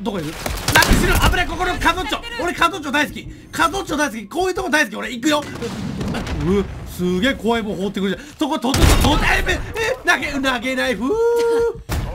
どこいるなんか死ぬ危ないここのカドッチョ。俺カドッチョ大好き。カドッチョ大好き。こういうとこ大好き。俺行くよ。うすげえ怖いもん放ってくるじゃん。そこととととえ投げ投げない。ふー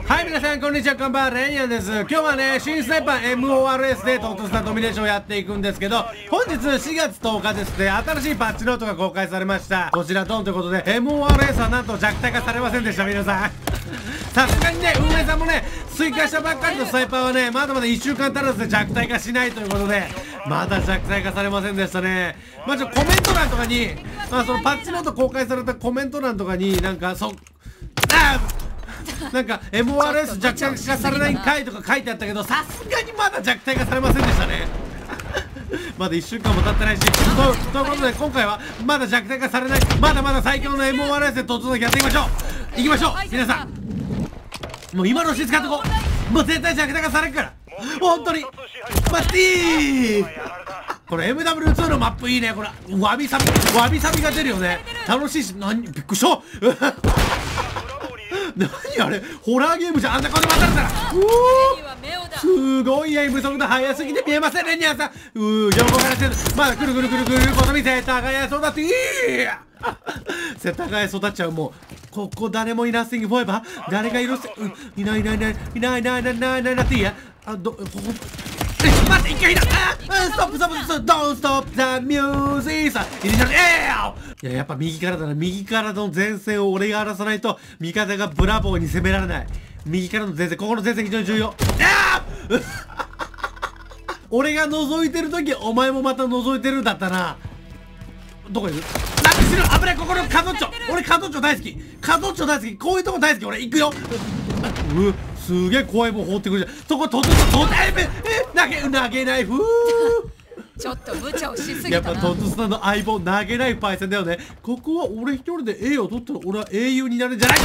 はい皆さんこんにちは。こんばんは。レイヤンです。今日はね新スナイパー MORS でトートスタドミネーションをやっていくんですけど本日4月10日ですね新しいパッチノートが公開されました。こちらドンということで MORS はなんと弱体化されませんでした。皆さん。さすがにね運営さんもね追加したばっかりのスナイパーはねまだまだ1週間足らずで弱体化しないということでまだ弱体化されませんでしたね。まあちょコメント欄とかにまあそのパッチノート公開されたコメント欄とかになんかそあなんか MRS 弱体化されない回とか書いてあったけどさすがにまだ弱体化されませんでしたね。まだ1週間も経ってないしとということで今回はまだ弱体化されないまだまだ最強の MORS で突然やっていきましょう。いきましょう皆さん。もう今のうちに使ってこう。もう絶対弱体化されるから。本当に。マッティーこれ MW2 のマップいいね。これわびさびわびさびが出るよね。楽しいし何びっくりした。何あれ？ホラーゲームじゃん。あんなこと待たれたら。うすごいエイム速度速すぎて見えませんねニャンさん。うー横からしてまだくるくるくるくること見せたがや育っていい世田谷育っちゃうもうここ誰もいなすぎフォーエバー誰がいるせ、うん、いないいないいないいないいないいないいないいないいないいやあどここえ待って一回だストップストップストップドンストップザミュージックさいややっぱ右からだな。右からの前線を俺が荒らさないと味方がブラボーに攻められない。右からの前線ここの前線非常に重要。俺が覗いてる時お前もまた覗いてるんだったな。どこいるなんか死ぬ危ないここのカドッチョ俺カドッチョ大好き。カドッチョ大好き。こういうとこ大好き。俺行くよ。うすげえ怖いもん放ってくるじゃん。そこととととえ投げ投げない。ふーちょっと無茶をしすぎたやっぱトットスタの相棒投げないパイセンだよね。ここは俺一人で A を取ったら俺は英雄になるんじゃないか。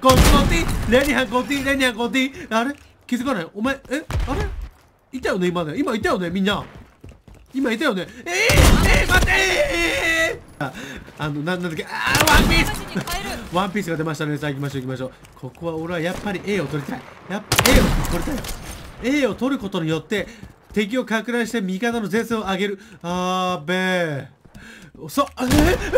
コンティレニハンコンティレニハンコンティ。あれ？気づかない？お前え？あれ？いたよね？今ね。今いたよね？みんな。今いたよね？えー、えー、待って！えー、ああのなんなんだっけ？あーワンピース。ワンピースが出ましたね。さあ行きましょう行きましょう。ここは俺はやっぱり A を取りたい。やっぱ A を取りたい。よ A を取ることによって敵を拡大して味方の前線を上げる。あーべえそえ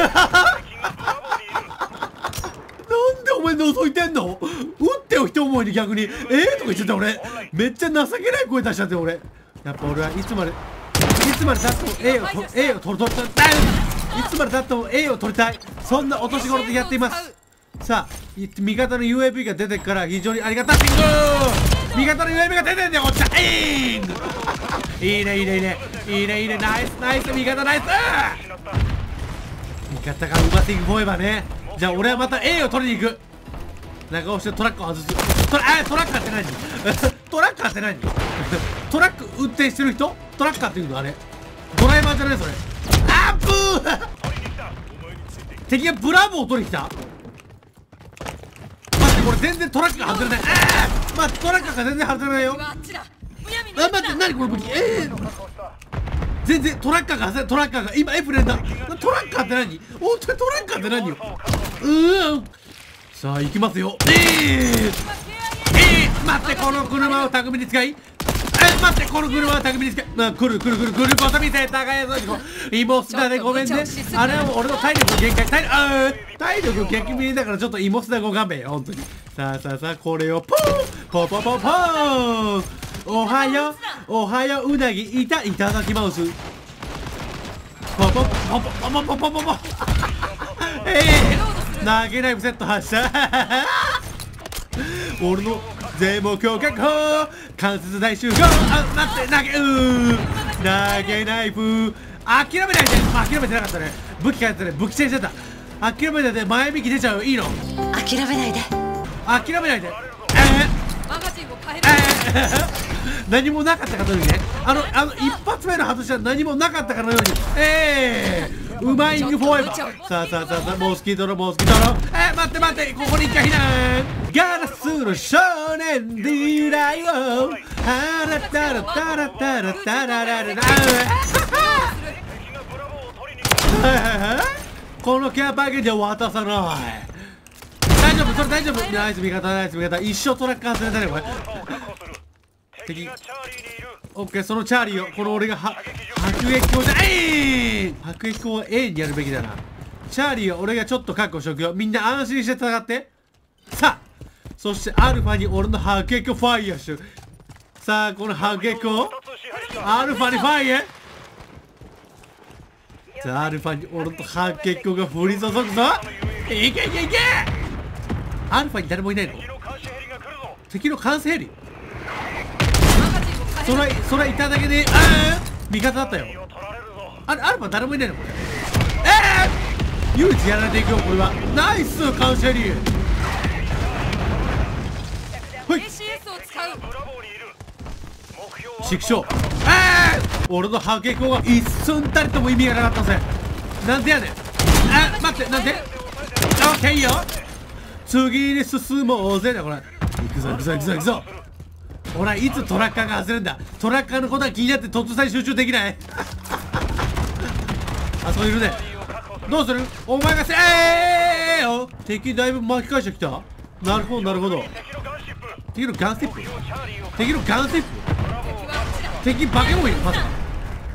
なんでお前覗いてんの？撃ってよ一思いに逆に。えー、とか言っちゃった俺。めっちゃ情けない声出しちゃって俺。やっぱ俺はいつまでいつまでたっても A をと A を取る取りたいいつまでたっても A を取りたい。そんなお年頃でやっています。さあ味方の UAP が出てから非常にありがたい。味方の UAP が出てんだよこっちはいいいねいいねいいね。いいねいいね。ナイスナイス味方ナイス。味方が奪っていくフォーエバーね。じゃあ俺はまた A を取りに行く。中押してトラックを外す。トラあトラッカーって何？トラッカーって何？トラック運転してる人？トラッカーっていうのあれ。ドライバーじゃないそれ。あーブー敵がブラボーを取りに来た。待ってこれ全然トラックが外れない。ああ待ってトラックが全然外れないよ。あ待って何これ武器？ええ。ー、全然トラッカーが外れトラッカーが今 F 連打トラッカーって何？本当にトラッカーって何よ？うーん。さあ行きますよ。えー、えー、待ってこの車を巧みに使い。え待ってこの車は巧みに使い。な来る来る来る来ること見せたがやぞ芋すだでごめんね。あれは俺の体力の限界。体力あ体力激見だからちょっと芋すだご勘弁よ本当にさあさあさあこれをポーポポポポーおはよう。おはよううなぎ。いたいただきます。ポポポポポポポポポ ええ。ー、投げないセット発射。俺の税も強確保関節大集合あ待って投げうー。投げナイフ諦めないで。諦めてなかったね。武器変えてね武器チェンジしてた。諦めないで前引き出ちゃう。いいの？諦めないで。諦めないで。えマガジンを変えー、えー、何もなかったかのようにね。あのあの一発目の外しは何もなかったかのように。ええー、ウマイングフォーエバー。さあさあさあさあモスキートのモスキートのえー、待って待ってここに一回避難。ガラスの少年ディライオハラタラタラタラタララララこのキャパゲージは渡さない大丈夫それ大丈夫。ナイス味方ナイス味方。一生トラック外れたねこれ敵オッケーそのチャーリーをこの俺がは迫撃砲じゃえい！迫撃砲は A にやるべきだな。チャーリーは俺がちょっと確保しとくよ。みんな安心して戦って。さあそしてアルファに俺の迫撃をファイヤーしよう。さあこの迫撃を。アルファにファイヤーさあアルファに俺と迫撃砲が降り注ぐぞ。いけいけいけアルファに誰もいないの？敵の監視ヘリ。それそれいただけでああ味方だったよ。あれアルファ誰もいないの？これ。ええ唯一やられていくよこれは。ナイスカウンセリ。ほい。ACS を使う畜生。ええ俺の迫撃砲が一寸たりとも意味がなかったぜ。なんでやねん。あ待ってなんで？オッケーいいよ。次に進もうぜ。だこれ行くぞ行くぞ行くぞ行くぞ。ほらいつトラッカーが外れるんだ。トラッカーのことは気になって突然集中できない。あそこいるね。どうする？お前がせえーよ敵だいぶ巻き返してきた。なるほどなるほど。敵のガンステップ。敵のガンステップ。敵はこちら敵バケモンいるまさか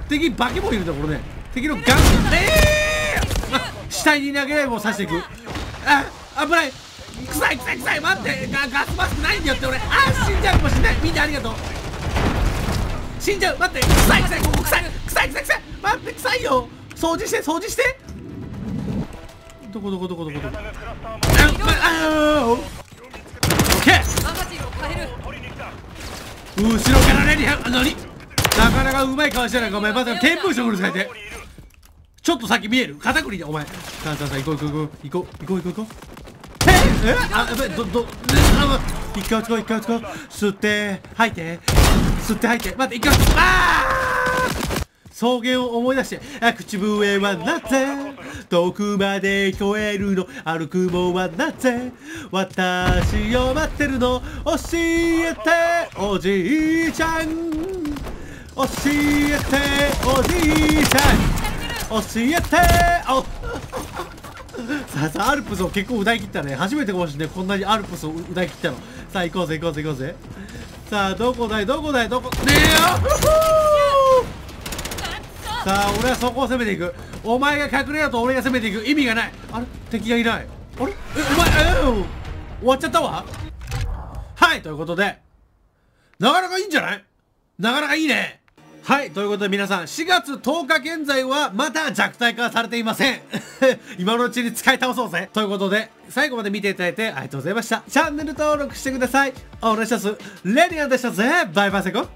敵バケモンいるんだこれね。敵のガンえー、あ死体に投げないもん刺していく。あ危ない。臭い臭い臭い待ってガガスマスクないんだよって俺あ死んじゃうかもしんない。みんなありがとう。死んじゃう待って臭い臭いここ臭い臭い臭い臭い待って臭いよ。掃除して掃除して。どこどこどこどこどこ。あまああオッケーマガジンを変える後ろからレディハン何なかなかうまい顔してないかお前まさかテンポ色にされてちょっと先見える肩くりでお前さあさあさあ行こう行こう行こう行こう行こう行こうえあやばいどどあ一回落ちこう一回落ちこう吸って吐いて。吸って吐いて。待って一回落ちこうあ草原を思い出して。口笛はなぜ？遠くまで聞こえるの？歩くもはなぜ？私を待ってるの？教えておじいちゃん。教えておじいちゃん。教えておさあさあアルプスを結構歌い切ったね。初めてかもしれない。こんなにアルプスを歌い切ったの。さあ行こうぜ行こうぜ行こうぜ。さあどこだいどこだいどこ？ねえよさあ俺はそこを攻めていく。お前が隠れようと俺が攻めていく。意味がない。あれ？敵がいない。あれ？えお前えー、終わっちゃったわ？はいということで。なかなかいいんじゃない？なかなかいいね。はいということで皆さん4月10日現在はまだ弱体化されていません。今のうちに使い倒そうぜ。ということで最後まで見ていただいてありがとうございました。チャンネル登録してください。お願いします。レディアンでしたぜバイバイセコ